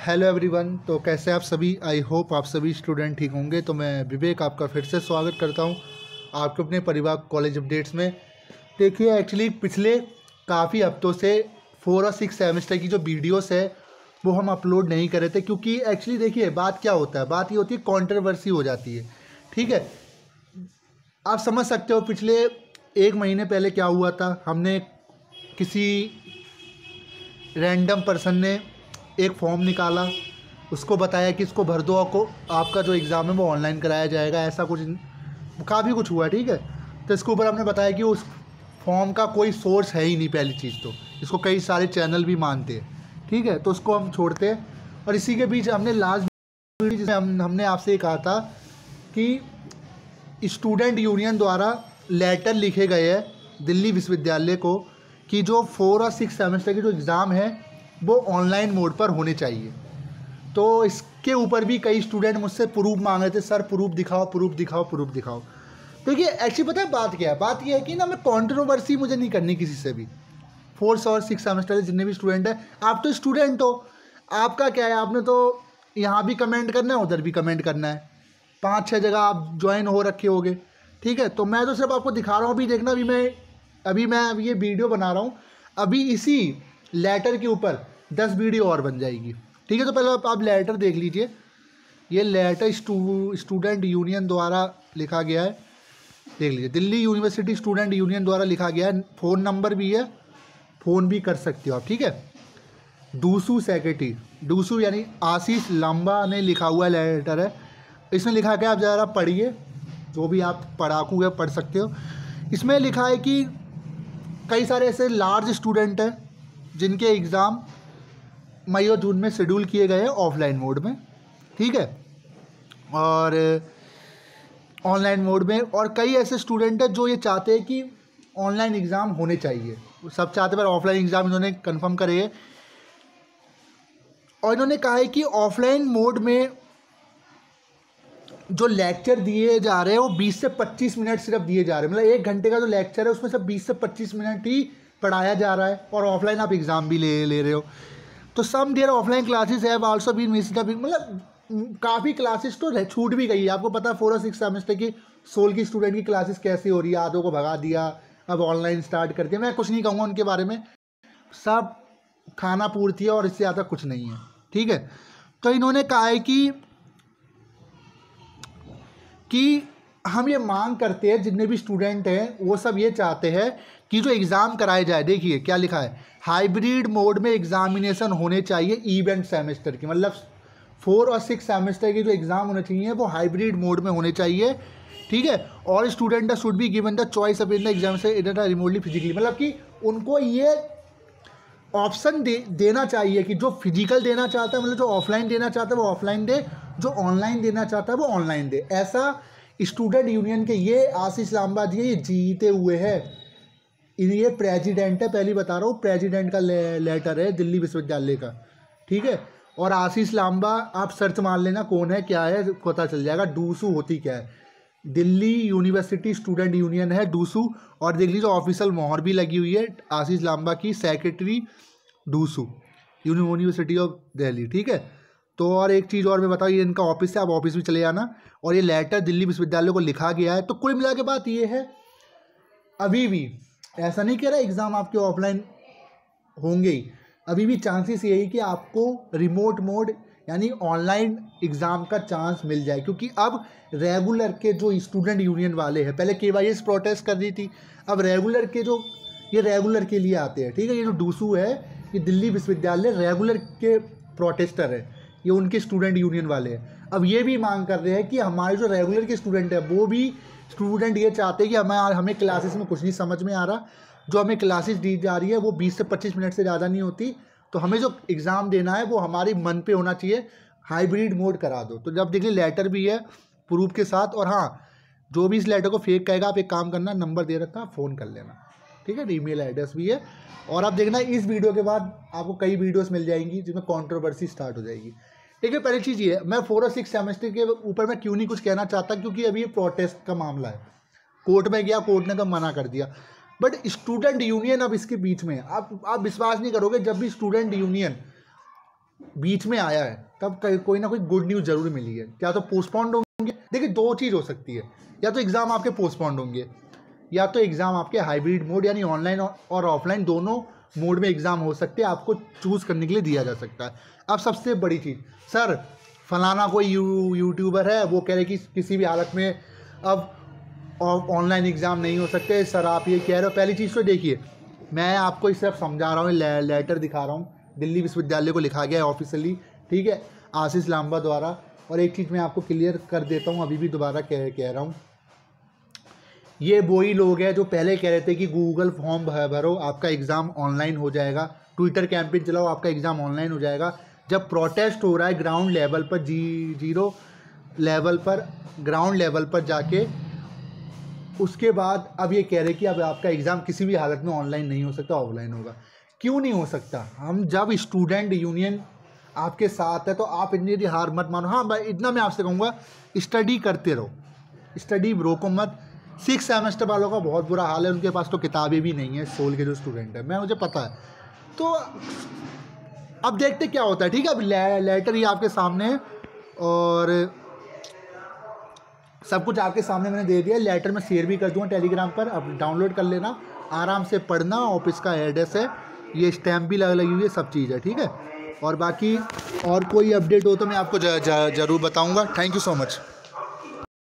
Hello everyone तो कैसे आप सभी? आई होप आप सभी स्टूडेंट ठीक होंगे। तो मैं विवेक आपका फिर से स्वागत करता हूँ आपके अपने परिवार कॉलेज अपडेट्स में। देखिए एक्चुअली पिछले काफ़ी हफ्तों से फोर और सिक्स सेमेस्टर की जो वीडियोस है, वो हम अपलोड नहीं कर रहे थे क्योंकि एक्चुअली देखिए, बात क्या होता है? बात ये होती है कॉन्ट्रोवर्सी हो जाती है। ठीक है? आप समझ सकते हो, पिछले एक महीने पहले क्या हुआ था? हमने किसी रैंडम पर्सन ने एक फॉर्म निकाला, उसको बताया कि इसको भर दो आपको, आपका जो एग्ज़ाम है वो ऑनलाइन कराया जाएगा, ऐसा कुछ काफ़ी कुछ हुआ, ठीक है? तो इसके ऊपर हमने बताया कि उस फॉर्म का कोई सोर्स है ही नहीं पहली चीज़ तो इसको कई सारे चैनल भी मानते हैं, ठीक है? तो उसको हम छोड़ते हैं, और इसी के बीच हमने लास्ट जिसमें हम, हमने आपसे कहा था कि स्टूडेंट यूनियन द्वारा लेटर लिखे गए हैं दिल्ली विश्वविद्यालय को कि जो फोर और सिक्स सेमेस्टर के जो एग्ज़ाम है वो ऑनलाइन मोड पर होने चाहिए। तो इसके ऊपर भी कई स्टूडेंट मुझसे प्रूफ मांग रहे थे, सर, प्रूफ दिखाओ प्रूफ दिखाओ प्रूफ दिखाओ। देखिए एक्चुअली पता है बात क्या है? बात यह है कि ना, मैं कॉन्ट्रोवर्सी मुझे नहीं करनी किसी से भी। फोर्थ और सिक्स सेमेस्टर के जितने भी स्टूडेंट हैं, आप तो स्टूडेंट हो। आपका क्या है? आपने तो यहाँ भी कमेंट करना है, उधर भी कमेंट करना है। पाँच छः जगह आप ज्वाइन हो रखे होगे। ठीक है? तो मैं तो सिर्फ़ आपको दिखा रहा हूँ, अभी देखना, अभी मैं अभी मैं अभी ये वीडियो बना रहा हूँ। अभी इसी लेटर के ऊपर दस वीडियो और बन जाएगी। ठीक है तो पहले आप लेटर देख लीजिए। ये लेटर स्टू, स्टूडेंट यूनियन द्वारा लिखा गया है। देख लीजिए दिल्ली यूनिवर्सिटी स्टूडेंट यूनियन द्वारा लिखा गया है। फ़ोन नंबर भी है फ़ोन भी कर सकते हो आप ठीक है? डूसू सेक्रेटरी डूसू यानी आशीष लांबा ने लिखा हुआ लेटर है। इसमें लिखा गया आप ज़रा पढ़िए जो भी आप पढ़ाकू है पढ़ सकते हो। इसमें लिखा है कि कई सारे ऐसे लार्ज स्टूडेंट हैं जिनके एग्ज़ाम मई और जून में शेड्यूल किए गए ऑफलाइन मोड में, ठीक है? और ऑनलाइन मोड में, और कई ऐसे स्टूडेंट हैं जो ये चाहते हैं कि ऑनलाइन एग्ज़ाम होने चाहिए। सब चाहते पर ऑफलाइन एग्ज़ाम इन्होंने कंफर्म करे है। और इन्होंने कहा है कि ऑफलाइन मोड में जो लेक्चर दिए जा रहे हैं, वो 20 से 25 मिनट सिर्फ़ दिए जा रहे हैं। मतलब एक घंटे का जो लेक्चर है, उसमें सिर्फ़ 20 से 25 मिनट ही पढ़ाया जा रहा है, और ऑफलाइन आप एग्ज़ाम भी ले ले रहे हो। तो some dear offline classes have been miss मतलब काफ़ी क्लासेस तो छूट भी गई है। आपको पता है फोर और सिक्स सेमेस्टर की सोल की स्टूडेंट की क्लासेस कैसी हो रही है? आधों को भगा दिया, अब ऑनलाइन स्टार्ट कर दिया। मैं कुछ नहीं कहूँगा उनके बारे में। सब खाना पूर्ति है और इससे ज़्यादा कुछ नहीं है। ठीक है? तो इन्होंने कहा है कि कि हम ये मांग करते हैं, जितने भी स्टूडेंट हैं, वो सब ये चाहते हैं कि जो एग्ज़ाम कराए जाए, देखिए क्या लिखा है। हाइब्रिड मोड में एग्जामिनेशन होने चाहिए इवेंट सेमेस्टर की। मतलब फोर और सिक्स सेमेस्टर के जो एग्ज़ाम होने चाहिए, वो हाइब्रिड मोड में होने चाहिए। ठीक है? और student should be given the choice of in the exam से रिमोटली फिजिकली मतलब कि उनको ये ऑप्शन दे, देना चाहिए कि जो फ़िज़िकल देना चाहता है मतलब जो ऑफलाइन देना चाहता है, वो ऑफलाइन दे, जो ऑनलाइन देना चाहता है, वो ऑनलाइन दे। ऐसा स्टूडेंट यूनियन के ये आशीष जी ये जीते हुए हैं। ये प्रेसिडेंट है पहली बता रहा हूँ प्रेसिडेंट का ले, लेटर है दिल्ली विश्वविद्यालय का। ठीक है? और आशीष लांबा आप सर्च मार लेना कौन है क्या है पता चल जाएगा डूसू होती क्या है। दिल्ली यूनिवर्सिटी स्टूडेंट यूनियन है डूसू और देख लीजिए ऑफिशियल मोहर भी लगी हुई है आशीष लांबा की secretary DUSU university of Delhi ठीक है? तो और एक चीज़ और मैं बताऊँ, ये इनका ऑफ़िस है, आप ऑफ़िस में चले जाना और ये लेटर दिल्ली विश्वविद्यालय को लिखा गया है तो कुल मिला के बात ये है, अभी भी, ऐसा नहीं कह रहा एग्ज़ाम आपके ऑफलाइन होंगे ही, अभी भी चांसेस यही कि आपको रिमोट मोड यानी ऑनलाइन एग्ज़ाम का चांस मिल जाए। क्योंकि अब रेगुलर के जो स्टूडेंट यूनियन वाले हैं, पहले के वाई प्रोटेस्ट कर रही थी, अब रेगुलर के जो, ये रेगुलर के लिए आते हैं, ठीक है? ये जो डूसू है, ये दिल्ली विश्वविद्यालय रेगुलर के प्रोटेस्टर है। ये उनके स्टूडेंट यूनियन वाले हैं। अब ये भी मांग कर रहे हैं कि हमारे जो रेगुलर के स्टूडेंट हैं, वो भी स्टूडेंट ये चाहते हैं कि हमें हमें क्लासेस में कुछ नहीं समझ में आ रहा। जो हमें क्लासेस दी जा रही है, वो बीस से पच्चीस मिनट से ज़्यादा नहीं होती। तो हमें जो एग्ज़ाम देना है, वो हमारे मन पे होना चाहिए। हाइब्रिड मोड करा दो। तो जब देखिए लेटर भी है प्रूफ के साथ और हाँ जो भी इस लेटर को फेक कहेगा, आप एक काम करना नंबर दे रखा फ़ोन कर लेना। ठीक है? ईमेल एड्रेस भी है। और आप देखना, इस वीडियो के बाद आपको कई वीडियोस मिल जाएँगी जिसमें कंट्रोवर्सी स्टार्ट हो जाएगी। देखिए पहली चीज़ ये, मैं फोर और सिक्स सेमेस्टर के ऊपर मैं क्यों नहीं कुछ कहना चाहता? क्योंकि अभी ये प्रोटेस्ट का मामला है। कोर्ट में गया कोर्ट ने तो मना कर दिया। बट स्टूडेंट यूनियन अब इसके बीच में आप आप विश्वास नहीं करोगे, जब भी स्टूडेंट यूनियन बीच में आया है, तब कोई ना कोई गुड न्यूज़ ज़रूर मिली है। या तो पोस्टपोन्ड होंगे? देखिए, दो चीज़ हो सकती है। या तो एग्ज़ाम आपके पोस्टपोन्ड होंगे। या तो एग्ज़ाम आपके हाइब्रिड मोड यानी ऑनलाइन और ऑफलाइन दोनों मोड में एग्ज़ाम हो सकते हैं आपको चूज़ करने के लिए दिया जा सकता है। अब सबसे बड़ी चीज़ सर फलाना कोई यू यूट्यूबर है वो कह रहे कि किसी भी हालत में अब ऑनलाइन एग्ज़ाम नहीं हो सकते। सर आप ये कह रहे हो पहली चीज़ तो देखिए मैं आपको इस सिर्फ़ समझा रहा हूँ ले, लेटर दिखा रहा हूँ। दिल्ली विश्वविद्यालय को लिखा गया है ऑफिशियली ठीक है? आशीष लांबा द्वारा। और एक चीज़ मैं आपको क्लियर कर देता हूँ अभी भी दोबारा कह कह रहा हूँ। ये वही लोग हैं जो पहले कह रहे थे कि गूगल फॉर्म भरो आपका एग्ज़ाम ऑनलाइन हो जाएगा। ट्विटर कैंपेन चलाओ, आपका एग्ज़ाम ऑनलाइन हो जाएगा। जब प्रोटेस्ट हो रहा है ग्राउंड लेवल पर, जी ज़ीरो लेवल पर ग्राउंड लेवल पर जाके, उसके बाद अब ये कह रहे कि अब आपका एग्ज़ाम किसी भी हालत में ऑनलाइन नहीं हो सकता ऑफलाइन होगा। क्यों नहीं हो सकता? हम जब स्टूडेंट यूनियन आपके साथ है तो आप इतनी हार मत मानो। हाँ भाई इतना मैं आपसे कहूँगा स्टडी करते रहो। स्टडी रोको मत। सिक्स सेमेस्टर वालों का बहुत बुरा हाल है उनके पास तो किताबें भी नहीं है सोल के जो स्टूडेंट है मैं मुझे पता है। तो अब देखते क्या होता है ठीक है? अब ले, लेटर ही आपके सामने और सब कुछ आपके सामने मैंने दे दिया। लेटर में शेयर भी कर दूँगा टेलीग्राम पर अब डाउनलोड कर लेना आराम से पढ़ना ऑफ़िस का एड्रेस है ये स्टैम्प भी लग लगी हुई है सब चीज़ है ठीक है? और बाकी और कोई अपडेट हो तो मैं आपको ज़रूर बताऊँगा। Thank you so much